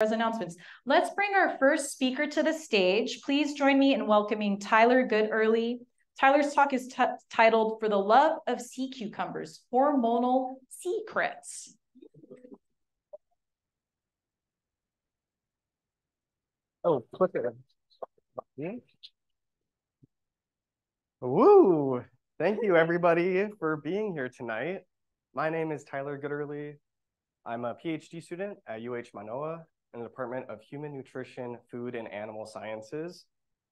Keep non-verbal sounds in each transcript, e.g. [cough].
announcements. Let's bring our first speaker to the stage. Please join me in welcoming Tyler Goodearly. Tyler's talk is titled For the Love of Sea Cucumbers, Hormonal Secrets. Oh, click it. Woo! Thank you everybody for being here tonight. My name is Tyler Goodearly. I'm a PhD student at UH Manoa in the Department of Human Nutrition, Food, and Animal Sciences,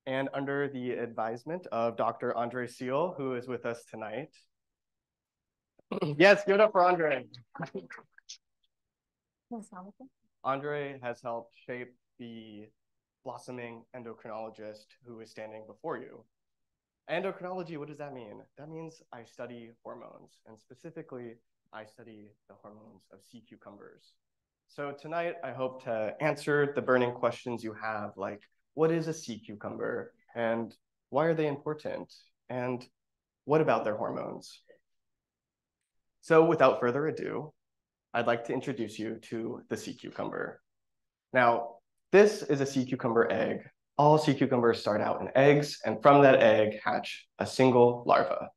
and under the advisement of Dr. Andre Seale, who is with us tonight. [clears throat] yes, give it up for Andre. Andre has helped shape the blossoming endocrinologist who is standing before you. Endocrinology, what does that mean? That means I study hormones, and specifically, I study the hormones of sea cucumbers. So tonight, I hope to answer the burning questions you have, like what is a sea cucumber, and why are they important, and what about their hormones? So without further ado, I'd like to introduce you to the sea cucumber. Now, this is a sea cucumber egg all sea cucumbers start out in eggs, and from that egg hatch a single larva.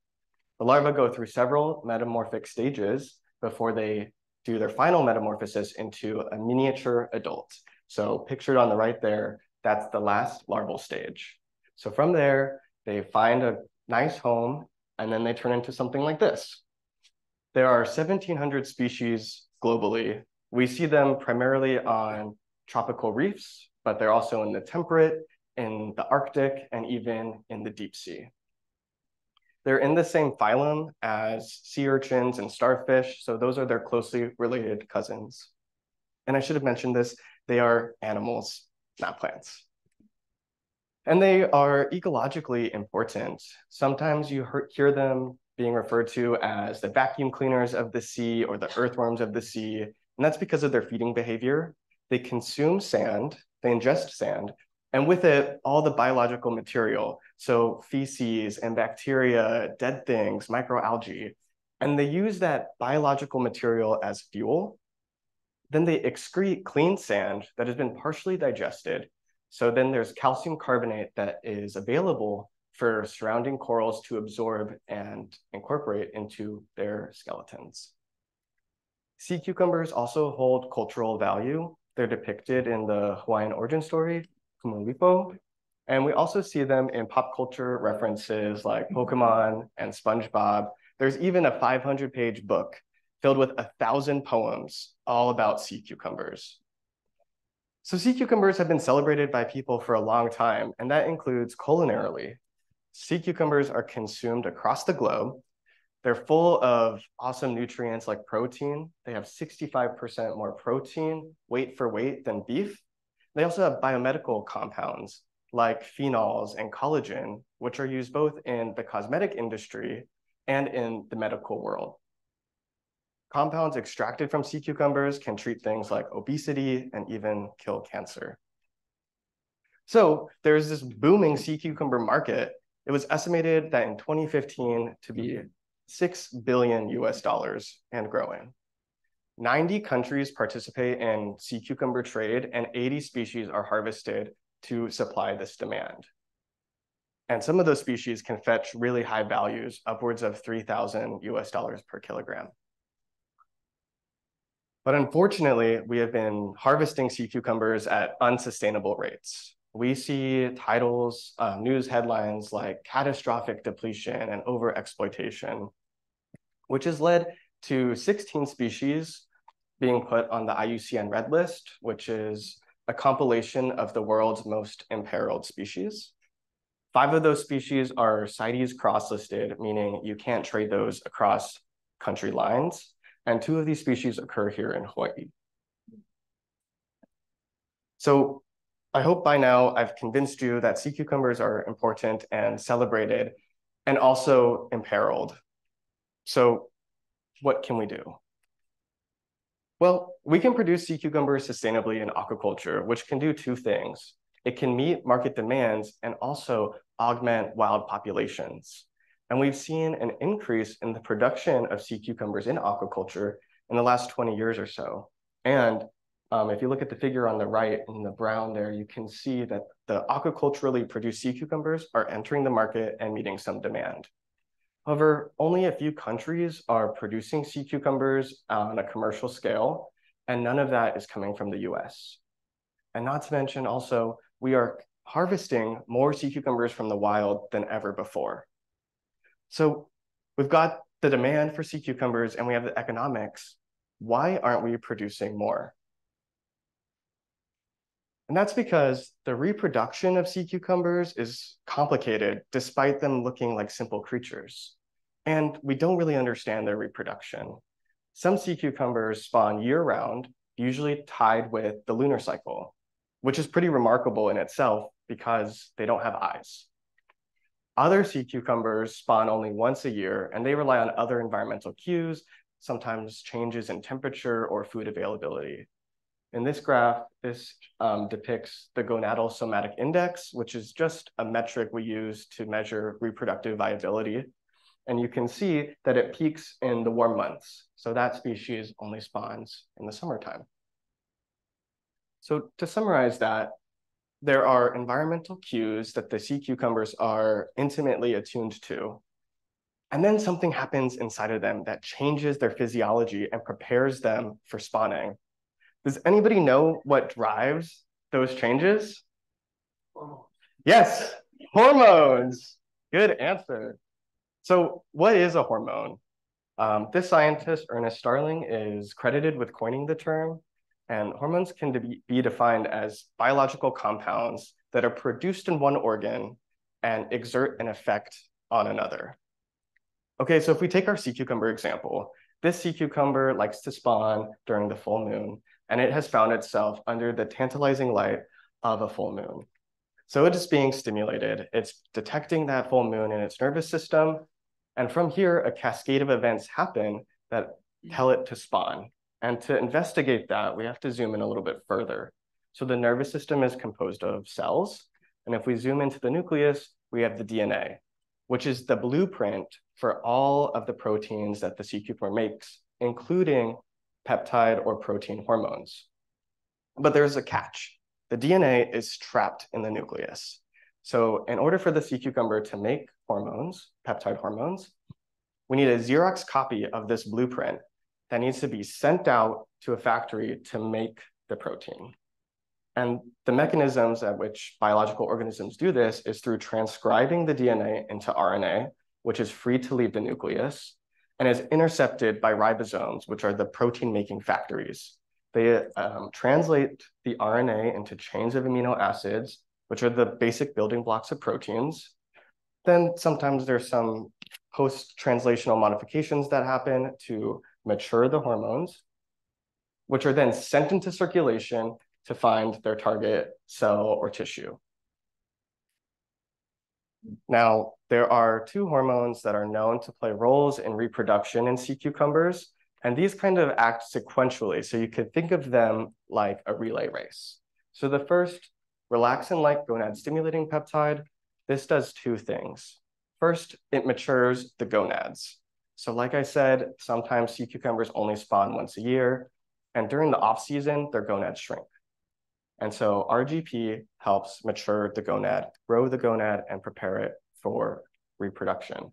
The larvae go through several metamorphic stages before they do their final metamorphosis into a miniature adult. So pictured on the right there, that's the last larval stage. So from there, they find a nice home, and then they turn into something like this. There are 1,700 species globally. We see them primarily on tropical reefs, but they're also in the temperate, in the Arctic, and even in the deep sea. They're in the same phylum as sea urchins and starfish, so those are their closely related cousins. And I should have mentioned this, they are animals, not plants. And they are ecologically important. Sometimes you hear them being referred to as the vacuum cleaners of the sea or the earthworms of the sea, and that's because of their feeding behavior. They consume sand they ingest sand, and with it, all the biological material. So feces and bacteria, dead things, microalgae. And they use that biological material as fuel. Then they excrete clean sand that has been partially digested. So then there's calcium carbonate that is available for surrounding corals to absorb and incorporate into their skeletons. Sea cucumbers also hold cultural value they're depicted in the Hawaiian origin story, Kumulipo. And we also see them in pop culture references like Pokemon and SpongeBob. There's even a 500 page book filled with a thousand poems all about sea cucumbers. So sea cucumbers have been celebrated by people for a long time, and that includes culinarily. Sea cucumbers are consumed across the globe, they're full of awesome nutrients like protein. They have 65% more protein, weight for weight, than beef. They also have biomedical compounds like phenols and collagen, which are used both in the cosmetic industry and in the medical world. Compounds extracted from sea cucumbers can treat things like obesity and even kill cancer. So there's this booming sea cucumber market. It was estimated that in 2015 to be mm-hmm. 6 billion US dollars and growing. 90 countries participate in sea cucumber trade and 80 species are harvested to supply this demand. And some of those species can fetch really high values, upwards of 3,000 US dollars per kilogram. But unfortunately, we have been harvesting sea cucumbers at unsustainable rates. We see titles, uh, news headlines like catastrophic depletion and overexploitation which has led to 16 species being put on the IUCN Red List, which is a compilation of the world's most imperiled species. Five of those species are CITES cross-listed, meaning you can't trade those across country lines. And two of these species occur here in Hawaii. So I hope by now I've convinced you that sea cucumbers are important and celebrated and also imperiled. So what can we do? Well, we can produce sea cucumbers sustainably in aquaculture, which can do two things. It can meet market demands and also augment wild populations. And we've seen an increase in the production of sea cucumbers in aquaculture in the last 20 years or so. And um, if you look at the figure on the right in the brown there, you can see that the aquaculturally produced sea cucumbers are entering the market and meeting some demand. However, only a few countries are producing sea cucumbers uh, on a commercial scale, and none of that is coming from the US. And not to mention also, we are harvesting more sea cucumbers from the wild than ever before. So we've got the demand for sea cucumbers and we have the economics. Why aren't we producing more? And that's because the reproduction of sea cucumbers is complicated despite them looking like simple creatures. And we don't really understand their reproduction. Some sea cucumbers spawn year round, usually tied with the lunar cycle, which is pretty remarkable in itself because they don't have eyes. Other sea cucumbers spawn only once a year and they rely on other environmental cues, sometimes changes in temperature or food availability. In this graph, this um, depicts the gonadal somatic index, which is just a metric we use to measure reproductive viability. And you can see that it peaks in the warm months. So that species only spawns in the summertime. So to summarize that, there are environmental cues that the sea cucumbers are intimately attuned to. And then something happens inside of them that changes their physiology and prepares them for spawning. Does anybody know what drives those changes? Hormones. Yes, hormones. Good answer. So what is a hormone? Um, this scientist, Ernest Starling, is credited with coining the term, and hormones can be, be defined as biological compounds that are produced in one organ and exert an effect on another. Okay, so if we take our sea cucumber example, this sea cucumber likes to spawn during the full moon, and it has found itself under the tantalizing light of a full moon. So it is being stimulated. It's detecting that full moon in its nervous system. And from here, a cascade of events happen that tell it to spawn. And to investigate that, we have to zoom in a little bit further. So the nervous system is composed of cells. And if we zoom into the nucleus, we have the DNA, which is the blueprint for all of the proteins that the sea cucumber makes, including peptide or protein hormones. But there's a catch. The DNA is trapped in the nucleus. So in order for the sea cucumber to make hormones, peptide hormones, we need a Xerox copy of this blueprint that needs to be sent out to a factory to make the protein. And the mechanisms at which biological organisms do this is through transcribing the DNA into RNA, which is free to leave the nucleus, and is intercepted by ribosomes, which are the protein-making factories. They um, translate the RNA into chains of amino acids, which are the basic building blocks of proteins. Then sometimes there's some post-translational modifications that happen to mature the hormones, which are then sent into circulation to find their target cell or tissue. Now, there are two hormones that are known to play roles in reproduction in sea cucumbers, and these kind of act sequentially. So you could think of them like a relay race. So the first, relaxin-like gonad stimulating peptide, this does two things. First, it matures the gonads. So like I said, sometimes sea cucumbers only spawn once a year, and during the off season, their gonads shrink. And so RGP helps mature the gonad, grow the gonad, and prepare it for reproduction.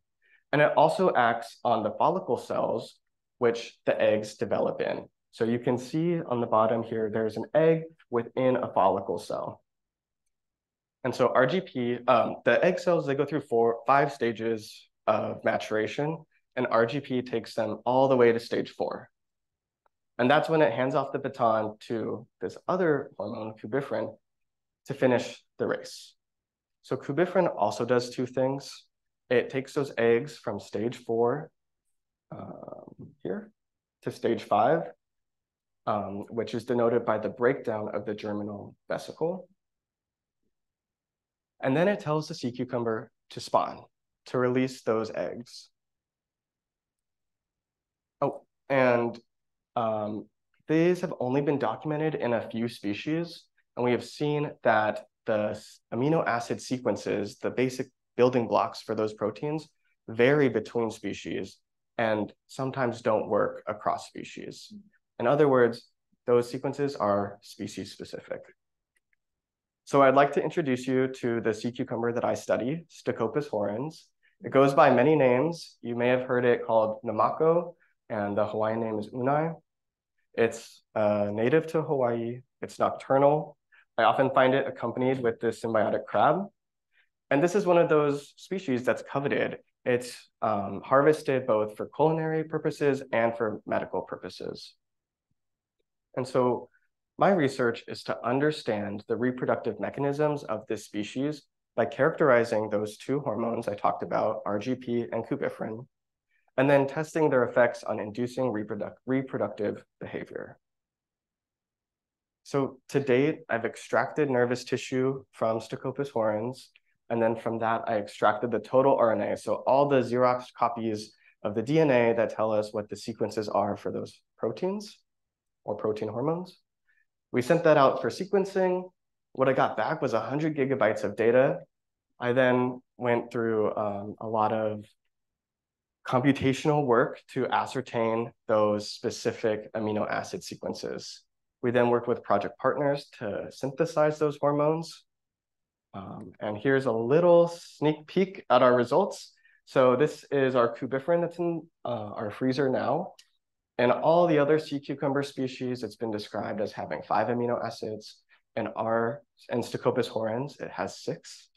And it also acts on the follicle cells, which the eggs develop in. So you can see on the bottom here, there's an egg within a follicle cell. And so RGP, um, the egg cells, they go through four, five stages of maturation, and RGP takes them all the way to stage four. And that's when it hands off the baton to this other hormone, cubifrin, to finish the race. So cubifrin also does two things. It takes those eggs from stage four um, here to stage five, um, which is denoted by the breakdown of the germinal vesicle. And then it tells the sea cucumber to spawn, to release those eggs. Oh, and um, these have only been documented in a few species, and we have seen that the amino acid sequences, the basic building blocks for those proteins, vary between species and sometimes don't work across species. In other words, those sequences are species specific. So I'd like to introduce you to the sea cucumber that I study, Stichopus horrens. It goes by many names. You may have heard it called Namako, and the Hawaiian name is Unai. It's uh, native to Hawaii. It's nocturnal. I often find it accompanied with the symbiotic crab. And this is one of those species that's coveted. It's um, harvested both for culinary purposes and for medical purposes. And so my research is to understand the reproductive mechanisms of this species by characterizing those two hormones I talked about, RGP and cubifrin, and then testing their effects on inducing reproduc reproductive behavior. So to date, I've extracted nervous tissue from Stichopus horrens, and then from that, I extracted the total RNA, so all the Xerox copies of the DNA that tell us what the sequences are for those proteins or protein hormones. We sent that out for sequencing. What I got back was 100 gigabytes of data. I then went through um, a lot of computational work to ascertain those specific amino acid sequences. We then worked with project partners to synthesize those hormones. Um, and here's a little sneak peek at our results. So this is our cubifrin that's in uh, our freezer now. And all the other sea cucumber species, it's been described as having five amino acids. And our and Stichopus horrens, it has six.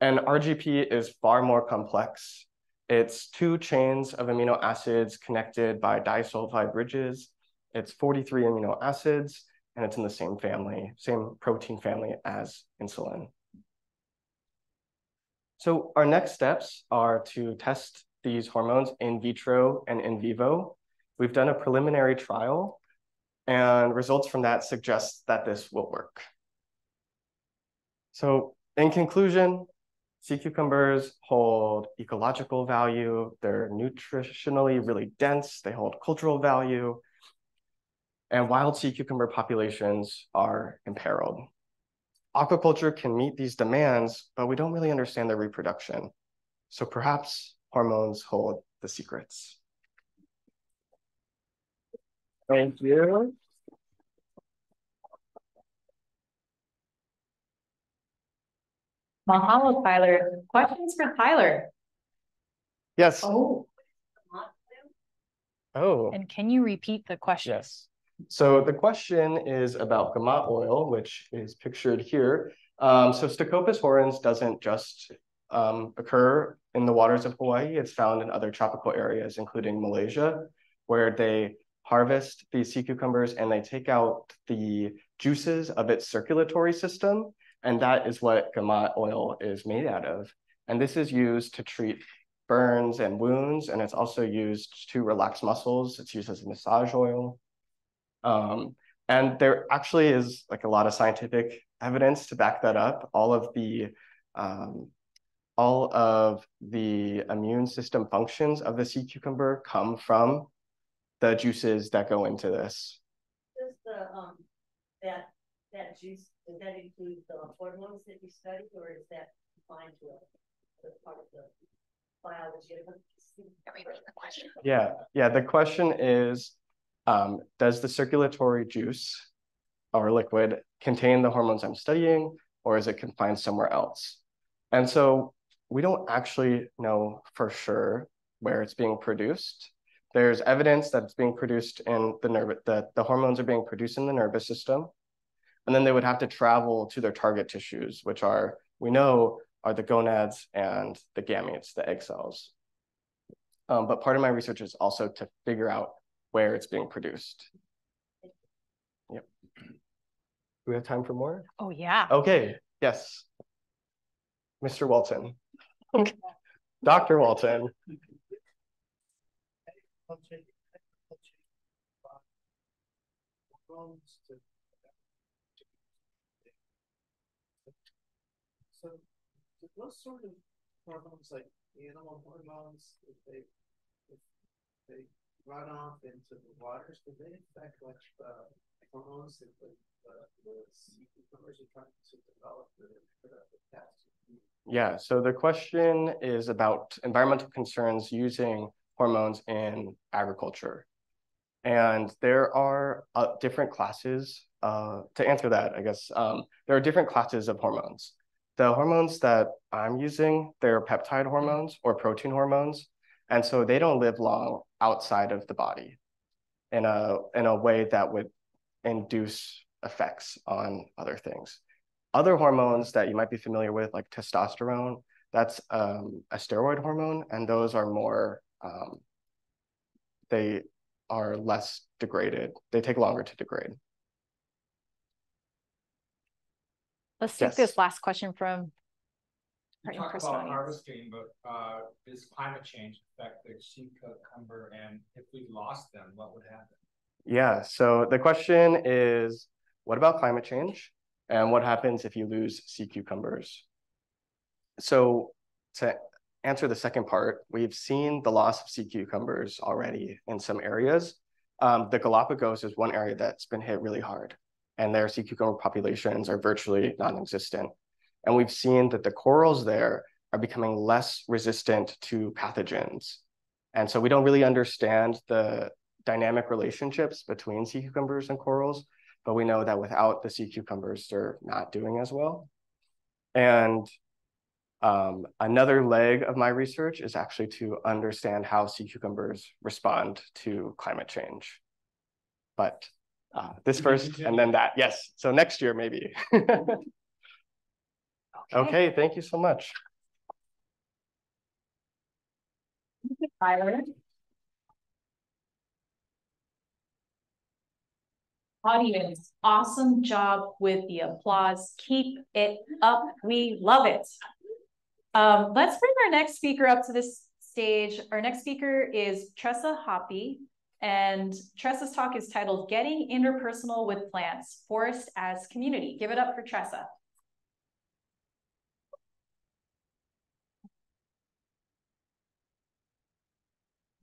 And RGP is far more complex. It's two chains of amino acids connected by disulfide bridges. It's 43 amino acids, and it's in the same family, same protein family as insulin. So our next steps are to test these hormones in vitro and in vivo. We've done a preliminary trial and results from that suggest that this will work. So in conclusion, sea cucumbers hold ecological value. They're nutritionally really dense. They hold cultural value. And wild sea cucumber populations are imperiled. Aquaculture can meet these demands, but we don't really understand their reproduction. So perhaps hormones hold the secrets. Thank you. Mahalo, Tyler. Questions for Tyler? Yes. Oh. Oh. And can you repeat the question? Yes. So the question is about gamat oil, which is pictured here. Um, so Stichopus horrens doesn't just um, occur in the waters of Hawaii. It's found in other tropical areas, including Malaysia, where they harvest these sea cucumbers and they take out the juices of its circulatory system. And that is what gamat oil is made out of. And this is used to treat burns and wounds, and it's also used to relax muscles. It's used as a massage oil. Um, and there actually is like a lot of scientific evidence to back that up. All of the um, all of the immune system functions of the sea cucumber come from the juices that go into this. Does the um that that juice does that include the hormones that you study, or is that confined to a, part of the biology? the question? Yeah, yeah. The question is, um, does the circulatory juice or liquid contain the hormones I'm studying, or is it confined somewhere else? And so we don't actually know for sure where it's being produced. There's evidence that it's being produced in the nerve, that the hormones are being produced in the nervous system. And then they would have to travel to their target tissues, which are, we know, are the gonads and the gametes, the egg cells. Um, but part of my research is also to figure out where it's being produced. Yep. Do we have time for more? Oh, yeah. Okay, yes. Mr. Walton. Dr. Walton. So, what sort of hormones, like animal hormones, if they if they run off into the waters, do they affect like uh, hormones that the, Yeah, so the question is about environmental concerns using hormones in agriculture. And there are uh, different classes. Uh, to answer that, I guess um, there are different classes of hormones. The hormones that I'm using, they're peptide hormones or protein hormones. And so they don't live long outside of the body in a, in a way that would induce effects on other things. Other hormones that you might be familiar with, like testosterone, that's um, a steroid hormone, and those are more, um, they are less degraded. They take longer to degrade. Let's take Yes. this last question from You our talk about audience. harvesting, but uh, does climate change affect the sea cucumber? And if we lost them, what would happen? Yeah, so the question is, what about climate change? And what happens if you lose sea cucumbers? So to answer the second part, we've seen the loss of sea cucumbers already in some areas. Um, the Galapagos is one area that's been hit really hard, and their sea cucumber populations are virtually non-existent. And we've seen that the corals there are becoming less resistant to pathogens. And so we don't really understand the dynamic relationships between sea cucumbers and corals, but we know that without the sea cucumbers, they're not doing as well. And um, another leg of my research is actually to understand how sea cucumbers respond to climate change. But uh, this first and then that, yes. So next year, maybe. [laughs] okay, thank you so much. Tyler. Audience, awesome job with the applause. Keep it up. We love it. Um, let's bring our next speaker up to this stage. Our next speaker is Tressa Hoppe, and Tressa's talk is titled Getting Interpersonal with Plants, Forest as Community. Give it up for Tressa.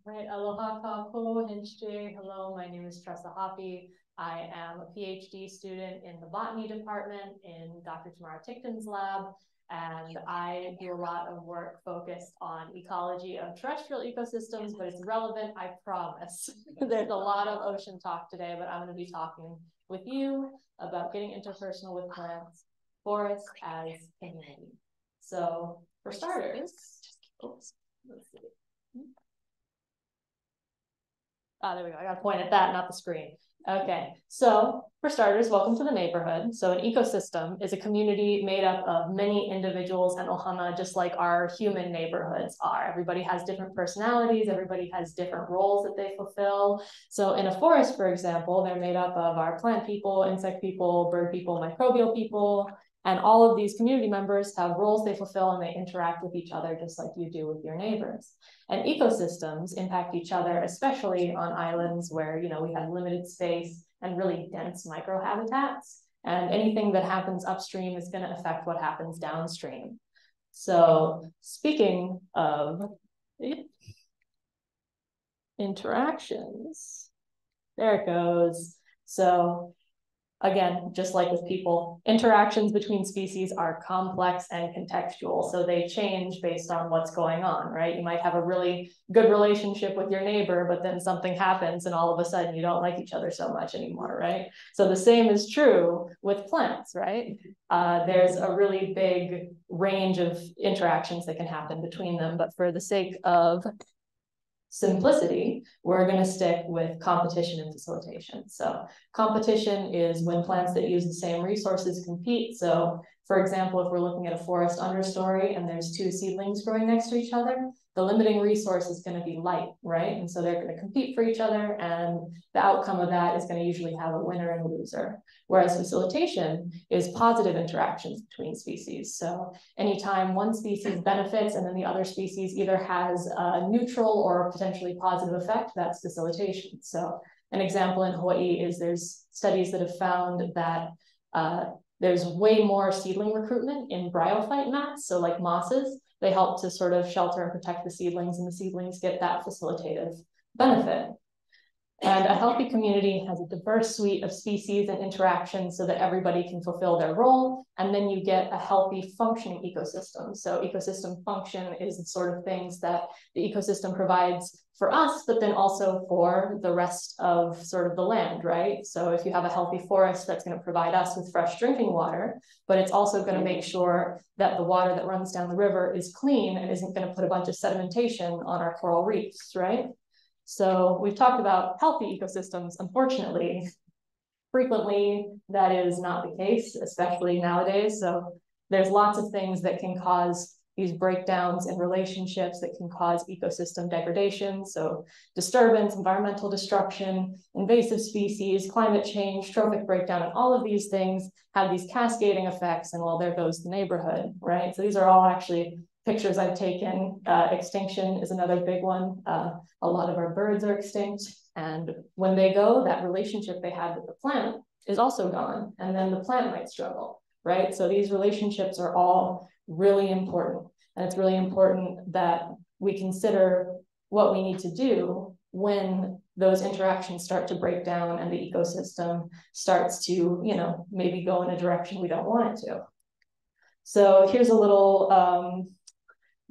Right, aloha kako, hinche. Hello, my name is Tressa Hoppe. I am a PhD student in the botany department in Dr. Tamara Ticktin's lab. And I do a lot of work focused on ecology of terrestrial ecosystems, but it's relevant, I promise. [laughs] There's a lot of ocean talk today, but I'm going to be talking with you about getting interpersonal with plants, forests as community. So for starters, oops, let's see. Ah, there we go. I gotta point at that, not the screen. Okay, so for starters, welcome to the neighborhood. So an ecosystem is a community made up of many individuals and ohana, just like our human neighborhoods are. Everybody has different personalities, everybody has different roles that they fulfill. So in a forest, for example, they're made up of our plant people, insect people, bird people, microbial people, and all of these community members have roles they fulfill and they interact with each other just like you do with your neighbors. And ecosystems impact each other, especially on islands where, you know, we have limited space and really dense microhabitats. And anything that happens upstream is going to affect what happens downstream. So speaking of interactions, there it goes. So again, just like with people, interactions between species are complex and contextual. So they change based on what's going on, right? You might have a really good relationship with your neighbor, but then something happens and all of a sudden you don't like each other so much anymore, right? So the same is true with plants, right? Uh, there's a really big range of interactions that can happen between them, but for the sake of simplicity, we're going to stick with competition and facilitation. So competition is when plants that use the same resources compete. So for example, if we're looking at a forest understory and there's two seedlings growing next to each other, the limiting resource is going to be light, right? And so they're going to compete for each other and the outcome of that is going to usually have a winner and a loser. Whereas facilitation is positive interactions between species. So anytime one species benefits and then the other species either has a neutral or potentially positive effect, that's facilitation. So an example in Hawaii is there's studies that have found that uh, there's way more seedling recruitment in bryophyte mats, so like mosses. They help to sort of shelter and protect the seedlings, and the seedlings get that facilitative benefit. And a healthy community has a diverse suite of species and interactions so that everybody can fulfill their role. And then you get a healthy functioning ecosystem. So ecosystem function is the sort of things that the ecosystem provides for us, but then also for the rest of sort of the land, right? So if you have a healthy forest, that's going to provide us with fresh drinking water, but it's also going to make sure that the water that runs down the river is clean and isn't going to put a bunch of sedimentation on our coral reefs, right? So we've talked about healthy ecosystems. Unfortunately, frequently that is not the case, especially nowadays. So there's lots of things that can cause these breakdowns in relationships that can cause ecosystem degradation. So disturbance, environmental destruction, invasive species, climate change, trophic breakdown, and all of these things have these cascading effects. And well, there goes the neighborhood, right? So these are all actually pictures I've taken. Uh, extinction is another big one. Uh, a lot of our birds are extinct. And when they go, that relationship they had with the plant is also gone. And then the plant might struggle, right? So these relationships are all really important. And it's really important that we consider what we need to do when those interactions start to break down and the ecosystem starts to, you know, maybe go in a direction we don't want it to. So here's a little um,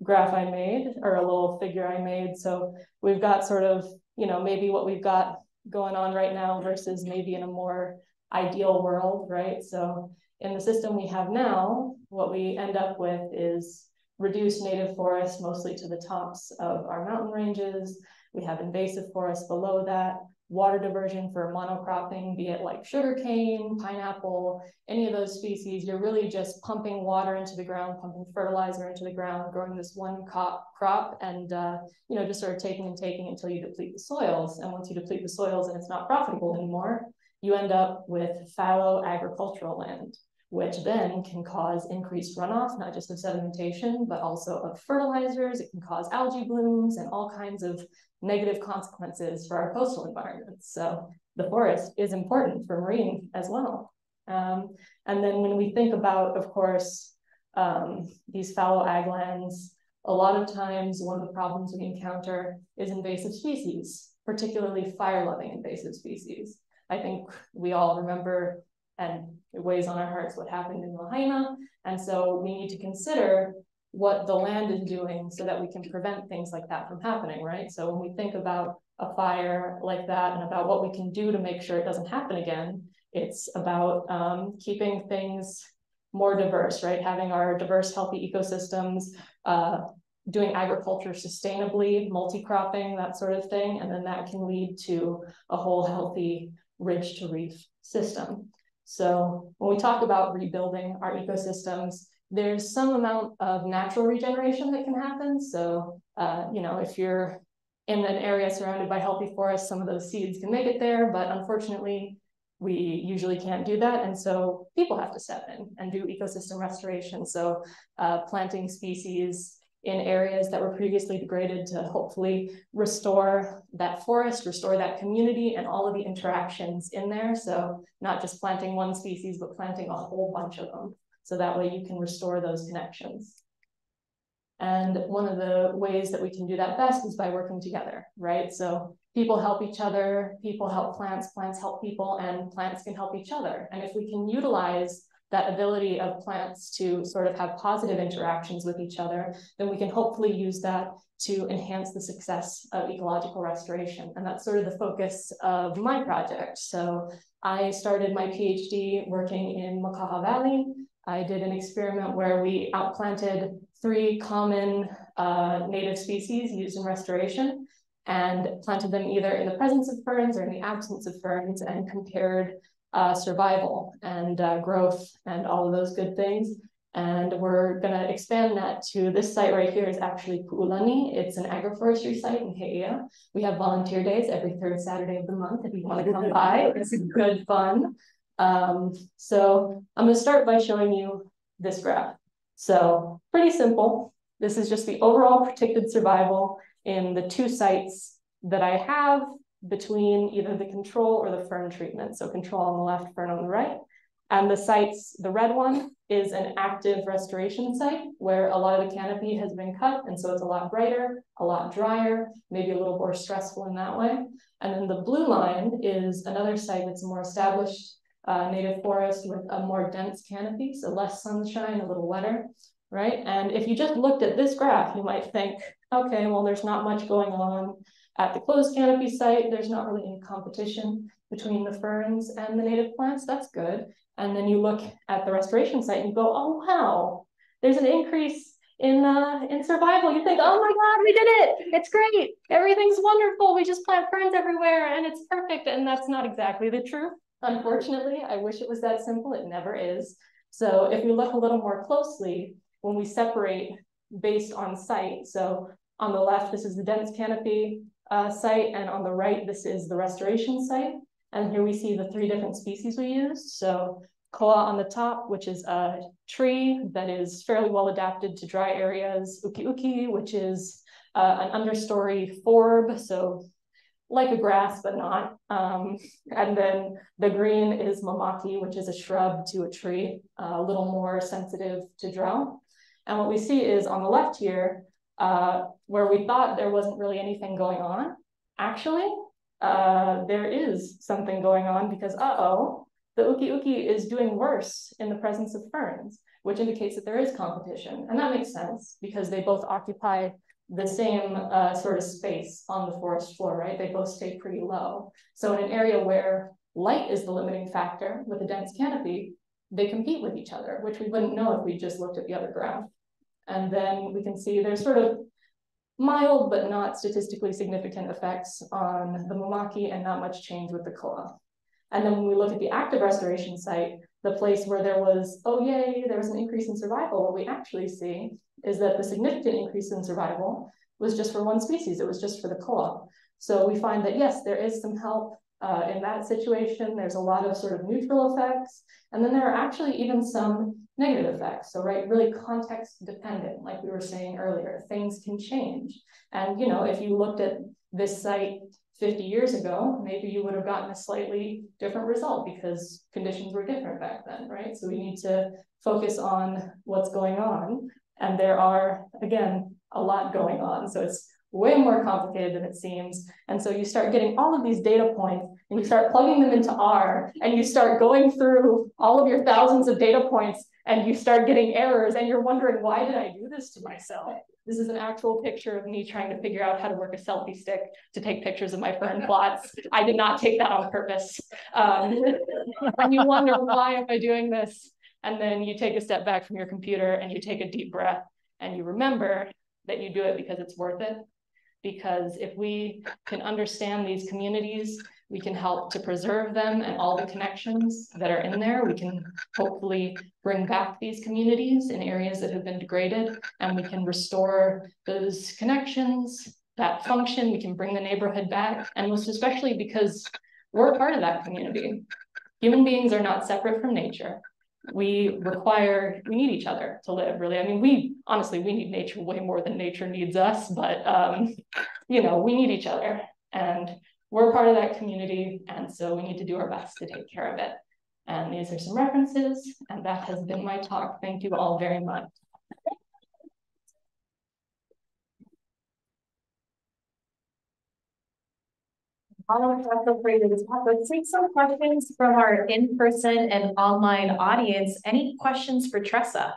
graph I made or a little figure I made. So we've got sort of, you know, maybe what we've got going on right now versus maybe in a more ideal world, right? So in the system we have now, what we end up with is reduced native forests, mostly to the tops of our mountain ranges. We have invasive forests below that water diversion for monocropping, be it like sugarcane, pineapple, any of those species, you're really just pumping water into the ground, pumping fertilizer into the ground, growing this one crop, crop and, uh, you know, just sort of taking and taking until you deplete the soils. And once you deplete the soils and it's not profitable anymore, you end up with fallow agricultural land which then can cause increased runoff, not just of sedimentation, but also of fertilizers. It can cause algae blooms and all kinds of negative consequences for our coastal environments. So the forest is important for marine as well. Um, and then when we think about, of course, um, these fallow ag lands, a lot of times one of the problems we encounter is invasive species, particularly fire-loving invasive species. I think we all remember and it weighs on our hearts what happened in Lahaina. And so we need to consider what the land is doing so that we can prevent things like that from happening, right? So when we think about a fire like that and about what we can do to make sure it doesn't happen again, it's about um, keeping things more diverse, right? Having our diverse, healthy ecosystems, uh, doing agriculture sustainably, multi-cropping, that sort of thing. And then that can lead to a whole healthy ridge to reef system. So when we talk about rebuilding our ecosystems, there's some amount of natural regeneration that can happen. So, uh, you know, if you're in an area surrounded by healthy forests, some of those seeds can make it there, but unfortunately, we usually can't do that. And so people have to step in and do ecosystem restoration. So uh, planting species in areas that were previously degraded to hopefully restore that forest, restore that community and all of the interactions in there. So not just planting one species, but planting a whole bunch of them. So that way you can restore those connections. And one of the ways that we can do that best is by working together, right? So people help each other, people help plants, plants help people, and plants can help each other. And if we can utilize that ability of plants to sort of have positive interactions with each other, then we can hopefully use that to enhance the success of ecological restoration. And that's sort of the focus of my project. So I started my PhD working in Makaha Valley. I did an experiment where we outplanted three common uh, native species used in restoration and planted them either in the presence of ferns or in the absence of ferns and compared uh, survival and uh, growth and all of those good things. And we're going to expand that to this site right here is actually Pu'ulani. It's an agroforestry site in He'eia. We have volunteer days every third Saturday of the month if you want to come [laughs] by. It's good fun. Um, so I'm going to start by showing you this graph. So pretty simple. This is just the overall predicted survival in the two sites that I have between either the control or the fern treatment. So control on the left, fern on the right. And the sites, the red one is an active restoration site where a lot of the canopy has been cut. And so it's a lot brighter, a lot drier, maybe a little more stressful in that way. And then the blue line is another site that's more established uh, native forest with a more dense canopy, so less sunshine, a little wetter, right? And if you just looked at this graph, you might think, okay, well, there's not much going on at the closed canopy site. There's not really any competition between the ferns and the native plants. That's good. And then you look at the restoration site and you go, oh, wow, there's an increase in uh, in survival. You think, oh my God, we did it. It's great. Everything's wonderful. We just plant ferns everywhere and it's perfect. And that's not exactly the truth. Unfortunately, I wish it was that simple. It never is. So if we look a little more closely, when we separate based on site, so on the left, this is the dense canopy uh, site, and on the right, this is the restoration site. And here we see the three different species we used. So koa on the top, which is a tree that is fairly well adapted to dry areas. Uki uki, which is uh, an understory forb, so like a grass, but not. Um, and then the green is mamaki, which is a shrub to a tree, uh, a little more sensitive to drought. And what we see is on the left here, uh, where we thought there wasn't really anything going on, actually, uh, there is something going on because, uh-oh, the uki uki is doing worse in the presence of ferns, which indicates that there is competition. And that makes sense because they both occupy the same uh, sort of space on the forest floor, right? They both stay pretty low. So in an area where light is the limiting factor with a dense canopy, they compete with each other, which we wouldn't know if we just looked at the other graph. And then we can see there's sort of mild but not statistically significant effects on the Mamaki and not much change with the koa. And then when we look at the active restoration site, the place where there was, oh yay, there was an increase in survival, what we actually see is that the significant increase in survival was just for one species, it was just for the koa. So we find that yes, there is some help uh, in that situation. There's a lot of sort of neutral effects. And then there are actually even some negative effects. So, right, really context dependent, like we were saying earlier, things can change. And, you know, if you looked at this site 50 years ago, maybe you would have gotten a slightly different result because conditions were different back then, right? So we need to focus on what's going on. And there are, again, a lot going on. So it's way more complicated than it seems. And so you start getting all of these data points and you start plugging them into R and you start going through all of your thousands of data points and you start getting errors and you're wondering, why did I do this to myself? This is an actual picture of me trying to figure out how to work a selfie stick to take pictures of my fern plots. I did not take that on purpose. Um, [laughs] and you wonder, why am I doing this? And then you take a step back from your computer and you take a deep breath and you remember that you do it because it's worth it because if we can understand these communities, we can help to preserve them and all the connections that are in there. We can hopefully bring back these communities in areas that have been degraded and we can restore those connections, that function, we can bring the neighborhood back. And most especially because we're part of that community. Human beings are not separate from nature we require we need each other to live really i mean we honestly we need nature way more than nature needs us but um you know we need each other and we're part of that community and so we need to do our best to take care of it and these are some references and that has been my talk thank you all very much all of us feel free to talk. Let's take some questions from our in-person and online audience. Any questions for Tressa?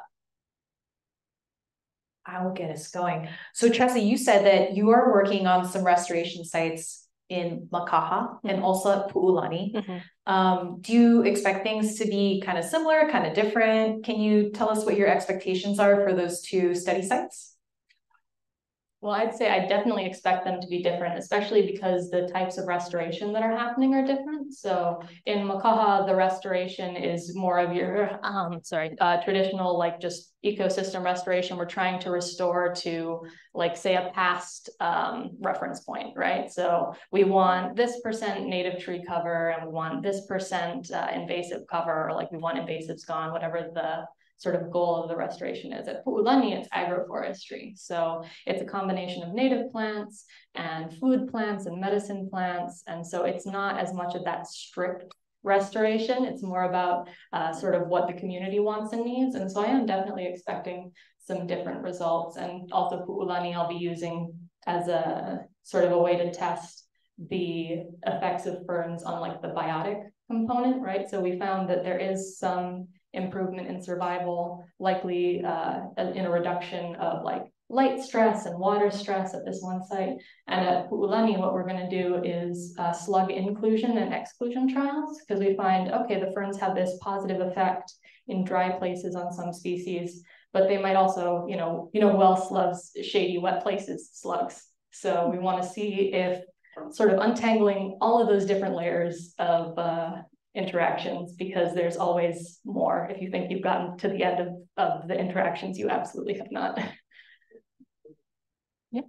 I will get us going. So Tressa, you said that you are working on some restoration sites in Makaha mm -hmm. and also at Pu'ulani. Mm -hmm. um, do you expect things to be kind of similar, kind of different? Can you tell us what your expectations are for those two study sites? Well, I'd say I definitely expect them to be different, especially because the types of restoration that are happening are different. So in Makaha, the restoration is more of your, um, sorry, uh, traditional, like just ecosystem restoration. We're trying to restore to like say a past um, reference point, right? So we want this percent native tree cover and we want this percent uh, invasive cover, or like we want invasives gone, whatever the sort of goal of the restoration is. At Pu'ulani, it's agroforestry. So it's a combination of native plants and food plants and medicine plants. And so it's not as much of that strict restoration. It's more about uh, sort of what the community wants and needs. And so I am definitely expecting some different results. And also Pu'ulani I'll be using as a sort of a way to test the effects of ferns on like the biotic component, right? So we found that there is some improvement in survival, likely uh, in a reduction of like light stress and water stress at this one site. And at Pu'ulani, what we're going to do is uh, slug inclusion and exclusion trials because we find, okay, the ferns have this positive effect in dry places on some species, but they might also, you know, you know, well loves shady, wet places, slugs. So we want to see if sort of untangling all of those different layers of uh, interactions because there's always more. If you think you've gotten to the end of, of the interactions, you absolutely have not. yeah.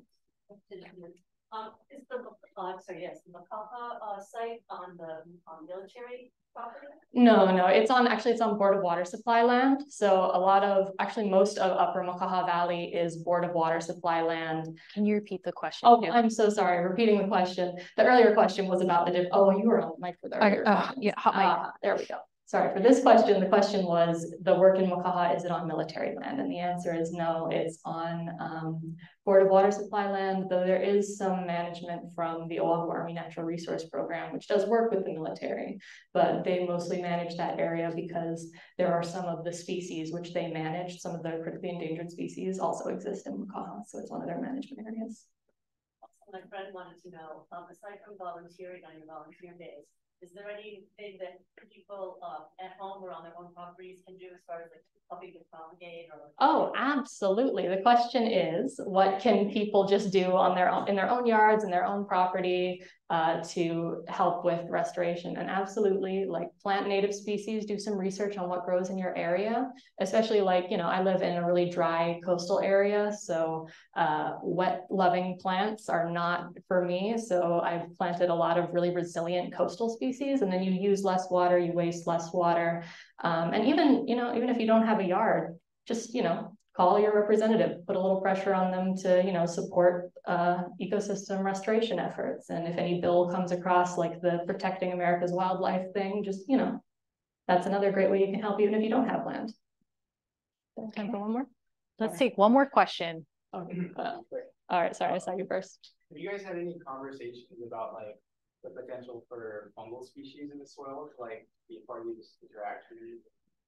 Um, is the, uh, sorry, yes, the Makaha uh, site on the on military property? No, no, it's on, actually it's on Board of Water Supply land. So a lot of, actually most of Upper Makaha Valley is Board of Water Supply land. Can you repeat the question? Oh, I'm so sorry, repeating the question. The earlier question was about the, diff- oh, you were on the mic for the earlier uh, yeah, hot mic. Ah, There we go. Sorry, for this question, the question was, the work in Makaha, is it on military land? And the answer is no, it's on um, Board of Water Supply land, though there is some management from the Oahu Army Natural Resource Program, which does work with the military, but they mostly manage that area because there are some of the species which they manage, some of the critically endangered species also exist in Makaha, so it's one of their management areas. My friend wanted to know, um, aside from volunteering on your volunteer days, is there anything that people uh, at home or on their own properties can do as far as like helping to propagate or? Oh, absolutely. The question is, what can people just do on their own, in their own yards, in their own property, uh, to help with restoration? And absolutely, like plant native species, do some research on what grows in your area, especially like, you know, I live in a really dry coastal area, so uh, wet loving plants are not for me. So I've planted a lot of really resilient coastal species, and then you use less water, you waste less water. Um, and even, you know, even if you don't have a yard, just, you know, call your representative, put a little pressure on them to, you know, support uh, ecosystem restoration efforts. And if any bill comes across like the Protecting America's Wildlife thing, just, you know, that's another great way you can help even if you don't have land. Okay. Time for one more? Let's take one more question. Okay. [clears throat] Uh, all right, sorry, I saw you first. Have you guys had any conversations about like the potential for fungal species in the soil to like be part of this interaction?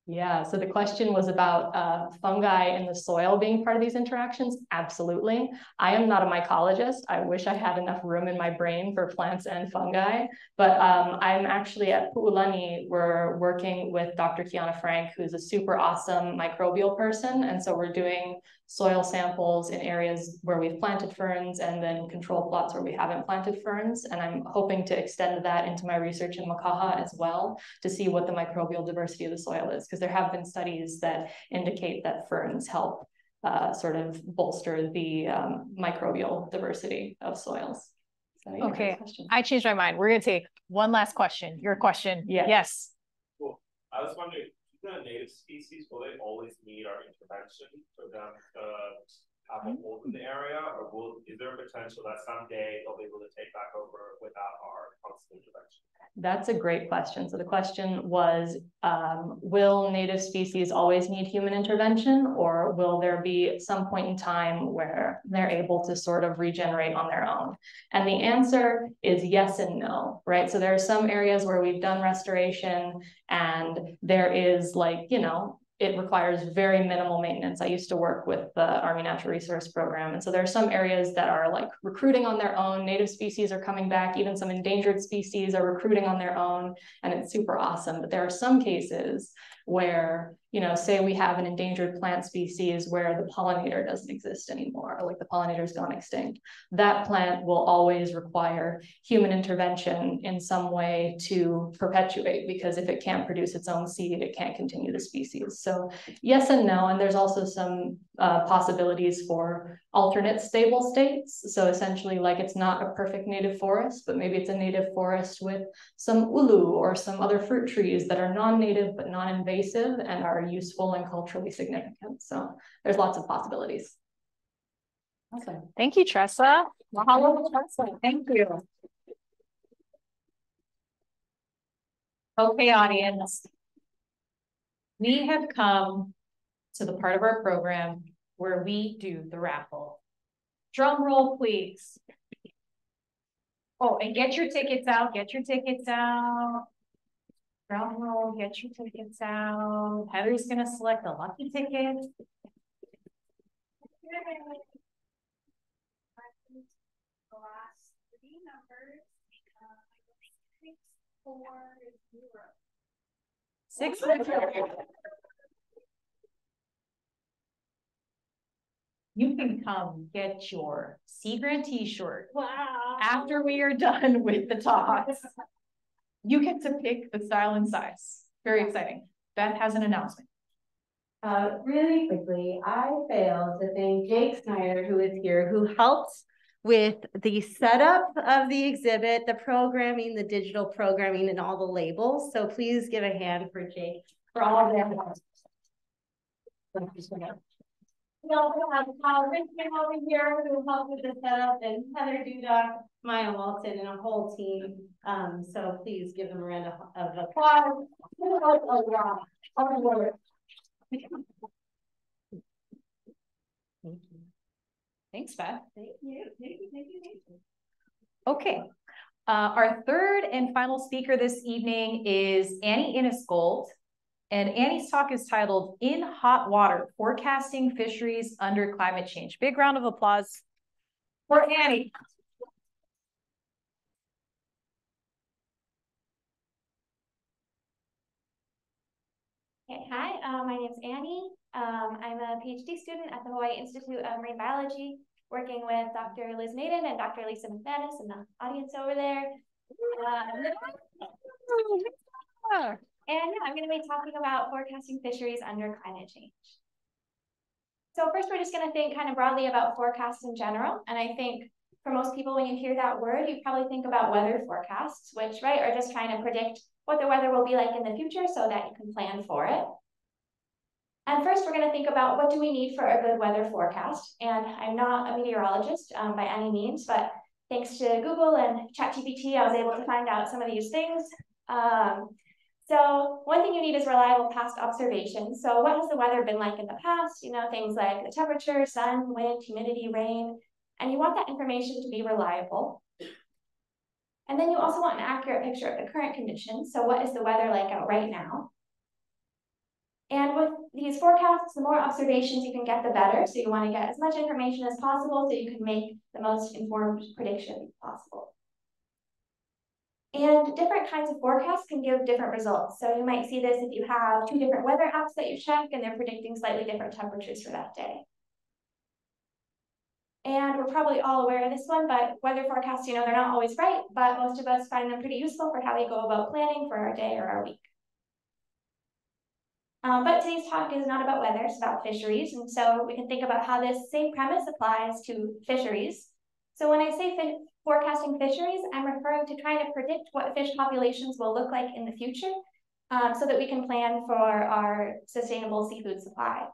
Yeah, so the question was about uh, fungi in the soil being part of these interactions. Absolutely. I am not a mycologist. I wish I had enough room in my brain for plants and fungi, but um, I'm actually at Pu'ulani. We're working with Dr. Kiana Frank, who's a super awesome microbial person. And so we're doing soil samples in areas where we've planted ferns and then control plots where we haven't planted ferns. And I'm hoping to extend that into my research in Makaha as well to see what the microbial diversity of the soil is, because there have been studies that indicate that ferns help uh, sort of bolster the um, microbial diversity of soils. So, okay, I changed my mind. We're gonna take one last question. Your question. Yeah. Yes. Cool. I was wondering, the native species, will they always need our intervention for them to have a hold in the area, or will is there a potential that someday they'll be able to take back over without our constant intervention? That's a great question. So the question was, um, will native species always need human intervention or will there be some point in time where they're able to sort of regenerate on their own? And the answer is yes and no, right? So there are some areas where we've done restoration and there is like, you know, it requires very minimal maintenance. I used to work with the Army Natural Resource Program. And so there are some areas that are like recruiting on their own. Native species are coming back. Even some endangered species are recruiting on their own. And it's super awesome. But there are some cases where, you know, say we have an endangered plant species where the pollinator doesn't exist anymore, like the pollinator's gone extinct. That plant will always require human intervention in some way to perpetuate, because if it can't produce its own seed, it can't continue the species. So yes and no, and there's also some uh, possibilities for alternate stable states. So essentially like it's not a perfect native forest, but maybe it's a native forest with some ulu or some other fruit trees that are non-native but non-invasive and are useful and culturally significant. So there's lots of possibilities. Awesome. Thank you, Tressa. Mahalo, Tressa. Thank you. Okay, audience. We have come to the part of our program where we do the raffle. Drum roll, please. Oh, and get your tickets out, get your tickets out. Drum roll, get your tickets out. Heather's gonna select the lucky ticket. Six. You can come get your Sea Grant t-shirt Wow. after we are done [laughs] with the talks. You get to pick the style and size. Very exciting. Beth has an announcement. Uh, really quickly, I failed to thank Jake Snyder, who is here, who helped with the setup of the exhibit, the programming, the digital programming, and all the labels. So please give a hand for Jake for all of that. We also have Kyle Richmond over here who helped with the setup and Heather Duda, Maya Walton, and a whole team. Um, so please give them a round of applause. Thanks, Beth. Thank you, thank you, thank you, thank you. Okay. Uh, our third and final speaker this evening is Annie Innes-Gold. And Annie's talk is titled In Hot Water, Forecasting Fisheries Under Climate Change. Big round of applause for Annie. Okay, hi, uh, my name's Annie. Um, I'm a PhD student at the Hawaii Institute of Marine Biology, working with Dr. Liz Madin and Dr. Lisa McManus in the audience over there. And yeah, I'm going to be talking about forecasting fisheries under climate change. So first, we're just going to think kind of broadly about forecasts in general. And I think for most people, when you hear that word, you probably think about weather forecasts, which, right, are just trying to predict what the weather will be like in the future so that you can plan for it. And first, we're going to think about what do we need for a good weather forecast. And I'm not a meteorologist um, by any means, but thanks to Google and ChatGPT, I was able to find out some of these things. Um, so one thing you need is reliable past observations. So what has the weather been like in the past? You know, things like the temperature, sun, wind, humidity, rain, and you want that information to be reliable. And then you also want an accurate picture of the current conditions. So what is the weather like out right now? And with these forecasts, the more observations you can get, the better. So you want to get as much information as possible so you can make the most informed prediction possible. And different kinds of forecasts can give different results. So you might see this if you have two different weather apps that you check and they're predicting slightly different temperatures for that day. And we're probably all aware of this one, but weather forecasts, you know, they're not always right, but most of us find them pretty useful for how we go about planning for our day or our week. Um, but today's talk is not about weather, it's about fisheries. And so we can think about how this same premise applies to fisheries. So when I say fi forecasting fisheries, I'm referring to trying to predict what fish populations will look like in the future um, so that we can plan for our sustainable seafood supply.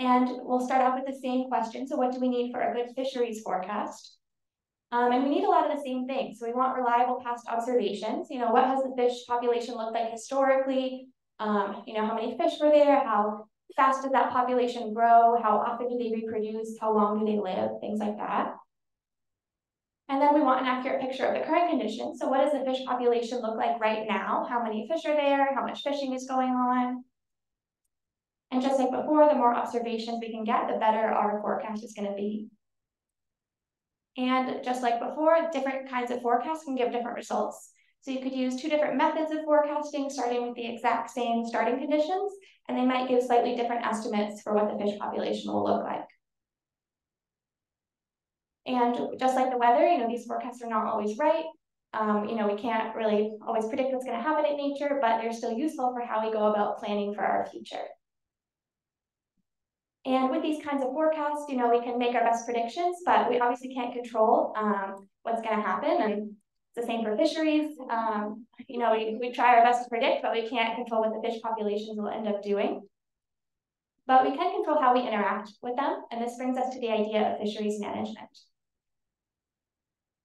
And we'll start off with the same question. So what do we need for a good fisheries forecast? Um, and we need a lot of the same things. So we want reliable past observations. You know, what has the fish population looked like historically? Um, you know, how many fish were there? How fast does that population grow? How often do they reproduce? How long do they live? Things like that. And then we want an accurate picture of the current conditions. So what does the fish population look like right now? How many fish are there? How much fishing is going on? And just like before, the more observations we can get, the better our forecast is going to be. And just like before, different kinds of forecasts can give different results. So you could use two different methods of forecasting, starting with the exact same starting conditions, and they might give slightly different estimates for what the fish population will look like. And just like the weather, you know, these forecasts are not always right. Um, you know, we can't really always predict what's going to happen in nature, but they're still useful for how we go about planning for our future. And with these kinds of forecasts, you know, we can make our best predictions, but we obviously can't control um, what's going to happen. And it's the same for fisheries. Um, you know, we, we try our best to predict, but we can't control what the fish populations will end up doing. But we can control how we interact with them. And this brings us to the idea of fisheries management.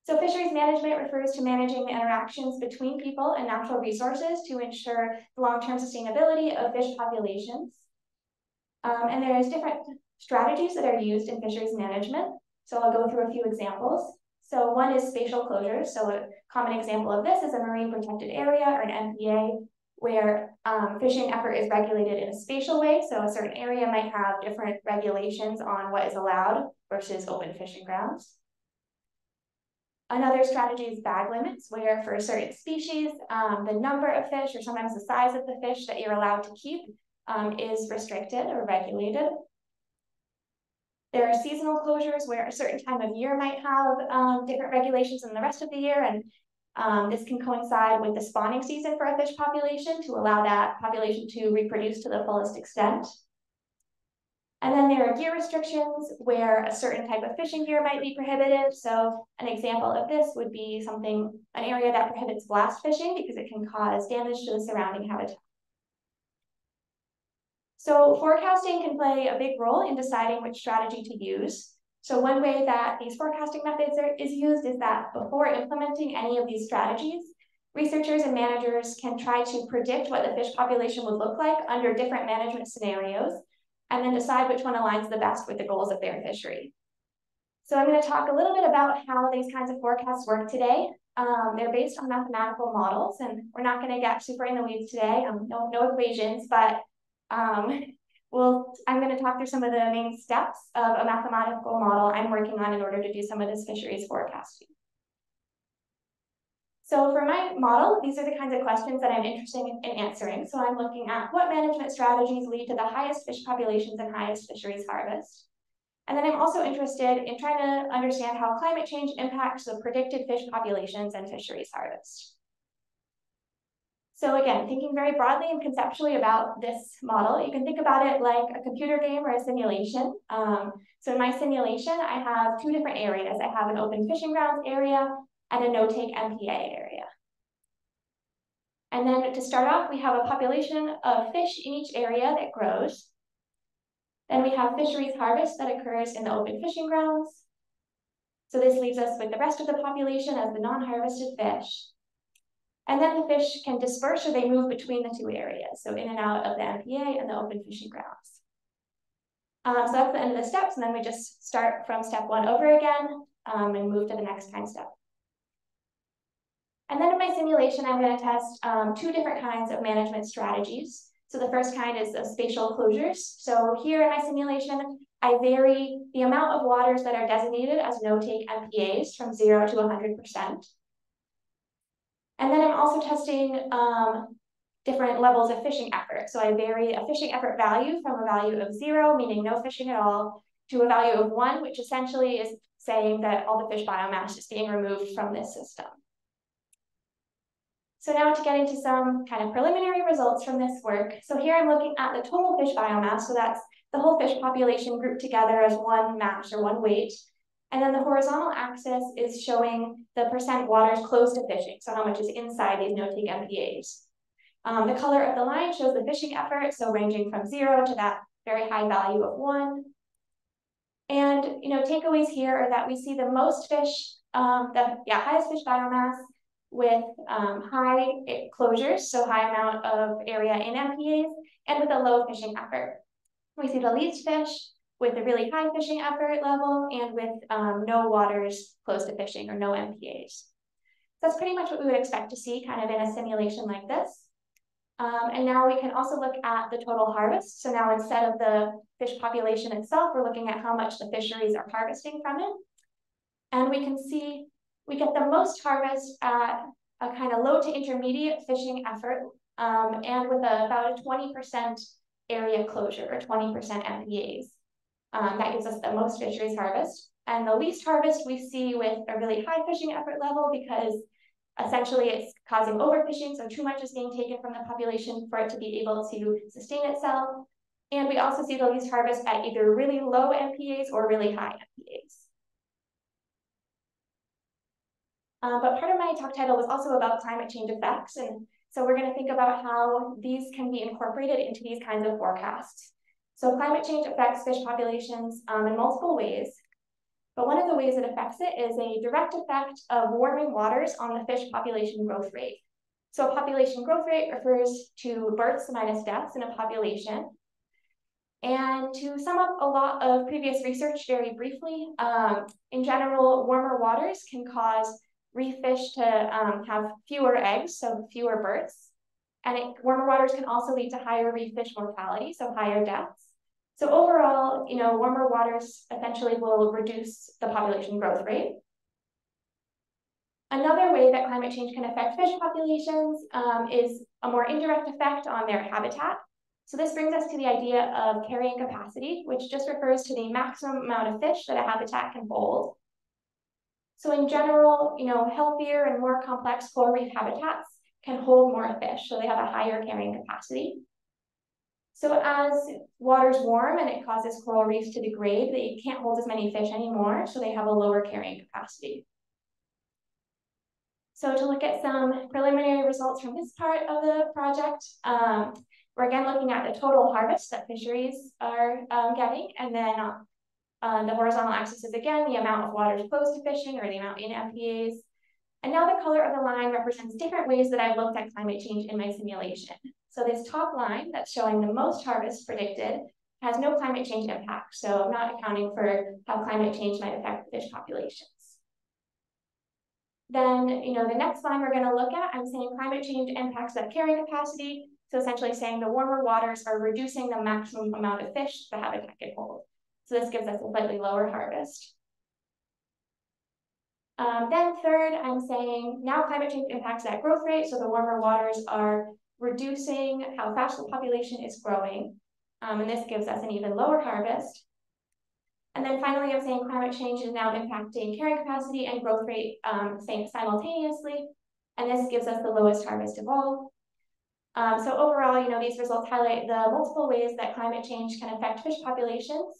So fisheries management refers to managing the interactions between people and natural resources to ensure the long-term sustainability of fish populations. Um, and there's different strategies that are used in fisheries management. So I'll go through a few examples. So one is spatial closures. So a common example of this is a marine protected area or an MPA where um, fishing effort is regulated in a spatial way. So a certain area might have different regulations on what is allowed versus open fishing grounds. Another strategy is bag limits, where for a certain species, um, the number of fish or sometimes the size of the fish that you're allowed to keep um, is restricted or regulated. There are seasonal closures where a certain time of year might have um, different regulations than the rest of the year, and um, this can coincide with the spawning season for a fish population to allow that population to reproduce to the fullest extent. And then there are gear restrictions where a certain type of fishing gear might be prohibited. So an example of this would be something, an area that prohibits blast fishing because it can cause damage to the surrounding habitat. So forecasting can play a big role in deciding which strategy to use. So one way that these forecasting methods are, is used is that before implementing any of these strategies, researchers and managers can try to predict what the fish population would look like under different management scenarios, and then decide which one aligns the best with the goals of their fishery. So I'm going to talk a little bit about how these kinds of forecasts work today. Um, they're based on mathematical models, and we're not going to get super in the weeds today, um, no, no equations, but um, [laughs] well, I'm going to talk through some of the main steps of a mathematical model I'm working on in order to do some of this fisheries forecasting. So for my model, these are the kinds of questions that I'm interested in answering. So I'm looking at what management strategies lead to the highest fish populations and highest fisheries harvest. And then I'm also interested in trying to understand how climate change impacts the predicted fish populations and fisheries harvest. So again, thinking very broadly and conceptually about this model, you can think about it like a computer game or a simulation. Um, so in my simulation, I have two different areas. I have an open fishing grounds area and a no-take MPA area. And then to start off, we have a population of fish in each area that grows. Then we have fisheries harvest that occurs in the open fishing grounds. So this leaves us with the rest of the population as the non-harvested fish. And then the fish can disperse or they move between the two areas, so in and out of the MPA and the open fishing grounds. Um, so that's the end of the steps, and then we just start from step one over again um, and move to the next time step. And then in my simulation, I'm going to test um, two different kinds of management strategies. So the first kind is the spatial closures. So here in my simulation, I vary the amount of waters that are designated as no-take MPAs from zero to 100%. And then I'm also testing um, different levels of fishing effort. So I vary a fishing effort value from a value of zero, meaning no fishing at all, to a value of one, which essentially is saying that all the fish biomass is being removed from this system. So now to get into some kind of preliminary results from this work. So here I'm looking at the total fish biomass. So that's the whole fish population grouped together as one mass or one weight. And then the horizontal axis is showing the percent waters close to fishing, so how much is inside these no-take MPAs. Um, the color of the line shows the fishing effort, so ranging from zero to that very high value of one. And you know, takeaways here are that we see the most fish, um, the yeah highest fish biomass with um, high closures, so high amount of area in MPAs, and with a low fishing effort. We see the least fish with a really high fishing effort level and with um, no waters close to fishing or no MPAs. So that's pretty much what we would expect to see kind of in a simulation like this. Um, and now we can also look at the total harvest. So now instead of the fish population itself, we're looking at how much the fisheries are harvesting from it. And we can see we get the most harvest at a kind of low to intermediate fishing effort um, and with a, about a 20% area closure or 20% MPAs. Um, that gives us the most fisheries harvest. And the least harvest we see with a really high fishing effort level because essentially it's causing overfishing, so too much is being taken from the population for it to be able to sustain itself. And we also see the least harvest at either really low MPAs or really high MPAs. Um, but part of my talk title was also about climate change effects. And so we're going to think about how these can be incorporated into these kinds of forecasts. So climate change affects fish populations um, in multiple ways. But one of the ways it affects it is a direct effect of warming waters on the fish population growth rate. So population growth rate refers to births minus deaths in a population. And to sum up a lot of previous research very briefly, um, in general, warmer waters can cause reef fish to um, have fewer eggs, so fewer births. And it, warmer waters can also lead to higher reef fish mortality, so higher deaths. So overall, you know, warmer waters essentially will reduce the population growth rate. Another way that climate change can affect fish populations um, is a more indirect effect on their habitat. So this brings us to the idea of carrying capacity, which just refers to the maximum amount of fish that a habitat can hold. So in general, you know, healthier and more complex coral reef habitats can hold more fish, so they have a higher carrying capacity. So as water's warm and it causes coral reefs to degrade, they can't hold as many fish anymore, so they have a lower carrying capacity. So to look at some preliminary results from this part of the project, um, we're again looking at the total harvest that fisheries are um, getting, and then uh, the horizontal axis is again the amount of water exposed to fishing or the amount in MPAs. And now the color of the line represents different ways that I've looked at climate change in my simulation. So this top line that's showing the most harvest predicted has no climate change impact. So I'm not accounting for how climate change might affect fish populations. Then, you know, the next line we're going to look at, I'm saying climate change impacts that carrying capacity. So essentially saying the warmer waters are reducing the maximum amount of fish the habitat can hold. So this gives us a slightly lower harvest. Um, then third, I'm saying now climate change impacts that growth rate. So the warmer waters are reducing how fast the population is growing. Um, and this gives us an even lower harvest. And then finally, I'm saying climate change is now impacting carrying capacity and growth rate um, simultaneously. And this gives us the lowest harvest of all. Um, so overall, you know, these results highlight the multiple ways that climate change can affect fish populations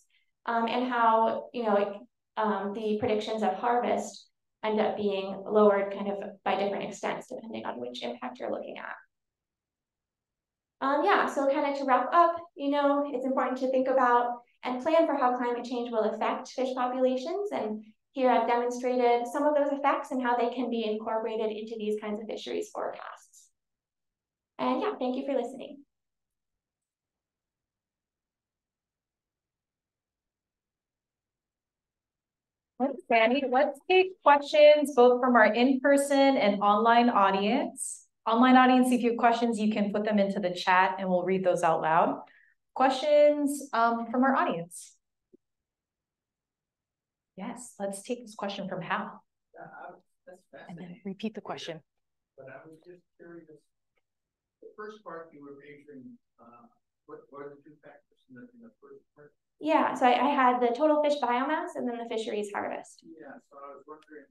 um, and how, you know, um, the predictions of harvest end up being lowered kind of by different extents, depending on which impact you're looking at. Um, yeah, so kind of to wrap up, you know, it's important to think about and plan for how climate change will affect fish populations. And here I've demonstrated some of those effects and how they can be incorporated into these kinds of fisheries forecasts. And yeah, thank you for listening. Thanks, Sandy. Let's take questions both from our in-person and online audience. Online audience, if you have questions, you can put them into the chat and we'll read those out loud. Questions um, from our audience? Yes, let's take this question from Hal. and then repeat the question. But I was just curious, the first part you were measuring, uh, what, what are the two factors in the, in the first part? Yeah, so I, I had the total fish biomass and then the fisheries harvest. Yeah, so I was wondering,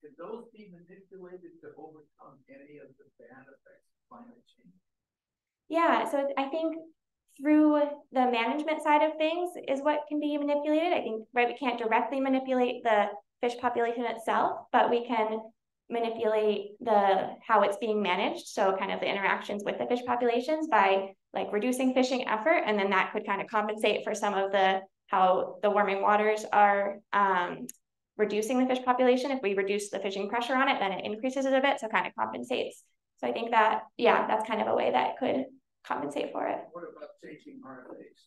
can those be manipulated to overcome any of the bad effects of climate change? Yeah, so I think through the management side of things is what can be manipulated. I think, right, we can't directly manipulate the fish population itself, but we can manipulate the how it's being managed. So kind of the interactions with the fish populations by like reducing fishing effort, and then that could kind of compensate for some of the how the warming waters are um, reducing the fish population. If we reduce the fishing pressure on it, then it increases it a bit, so kind of compensates. So I think that, yeah, that's kind of a way that could compensate for it. What about changing RFAs?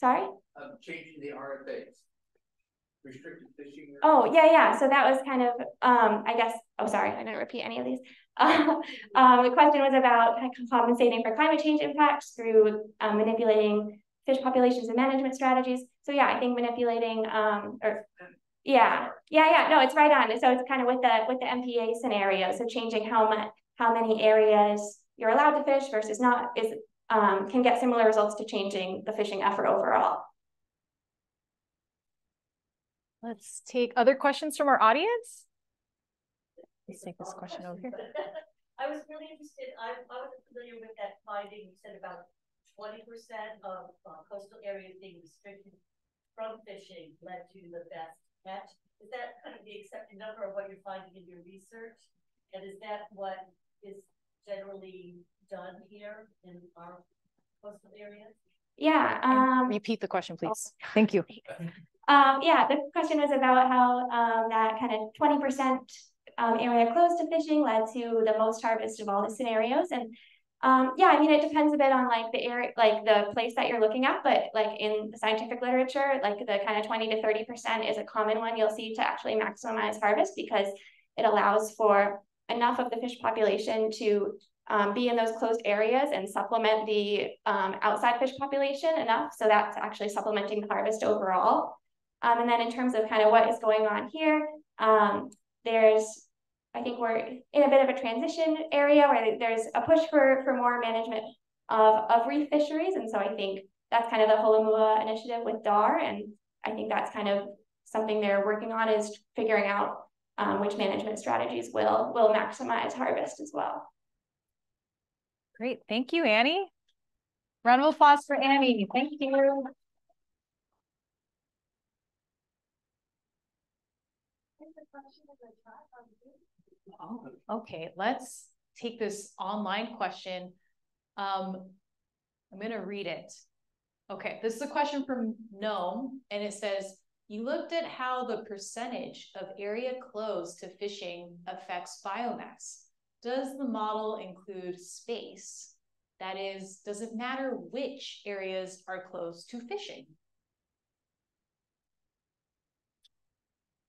Sorry? Um, changing the RFAs? Restricted fishing? Oh, yeah, yeah. So that was kind of, um, I guess, oh, sorry, I didn't repeat any of these. [laughs] um, the question was about compensating for climate change impacts through um, manipulating fish populations and management strategies. So yeah, I think manipulating um, or yeah, yeah, yeah. No, it's right on. So it's kind of with the with the MPA scenario. So changing how much how many areas you're allowed to fish versus not is um, can get similar results to changing the fishing effort overall. Let's take other questions from our audience. Let's take this question over here. [laughs] I was really interested. I, I wasn't familiar with that finding. You said about 20% of uh, coastal areas being restricted from fishing led to the best catch. Is that kind of the accepted number of what you're finding in your research? And is that what is generally done here in our coastal areas? Yeah. Um, repeat the question, please. Thank you. Um, yeah, the question is about how um, that kind of 20% um, area closed to fishing led to the most harvest of all the scenarios. And um, yeah, I mean, it depends a bit on like the area, like the place that you're looking at, but like in the scientific literature, like the kind of 20 to 30% is a common one you'll see to actually maximize harvest because it allows for enough of the fish population to um, be in those closed areas and supplement the um, outside fish population enough. So that's actually supplementing the harvest overall. Um, and then in terms of kind of what is going on here, um, there's, I think we're in a bit of a transition area where there's a push for, for more management of, of reef fisheries. And so I think that's kind of the Holomua initiative with DAR. And I think that's kind of something they're working on is figuring out um, which management strategies will, will maximize harvest as well. Great. Thank you, Annie. Round of applause for Annie. Thank you. Oh, okay, let's take this online question. Um, I'm going to read it. Okay, this is a question from Gnome, and it says, you looked at how the percentage of area closed to fishing affects biomass. Does the model include space? That is, does it matter which areas are closed to fishing?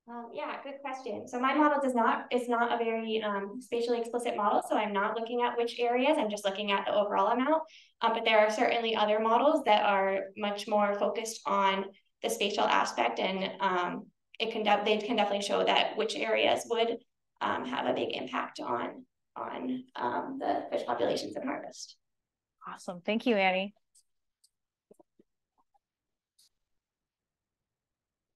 Um, yeah, good question. So my model does not, is not a very um, spatially explicit model. So I'm not looking at which areas, I'm just looking at the overall amount. Um, but there are certainly other models that are much more focused on the spatial aspect and um, it can, they can definitely show that which areas would um, have a big impact on, on um, the fish populations and harvest. Awesome. Thank you, Annie.